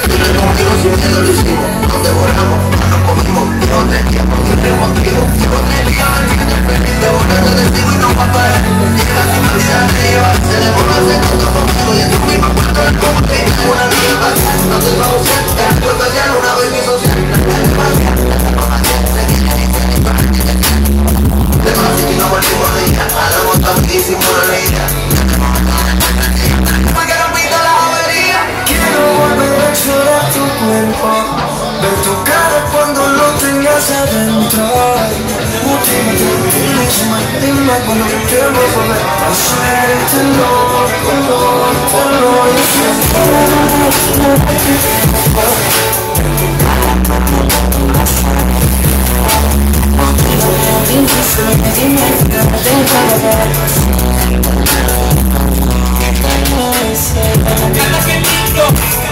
define contigo sin miedo al destino Nos devoramos, nos comimos, y central Motivo di un'ultima Dimmi quello che vuoi voler Lasciatelo con l'orto Io sono Canta que lindo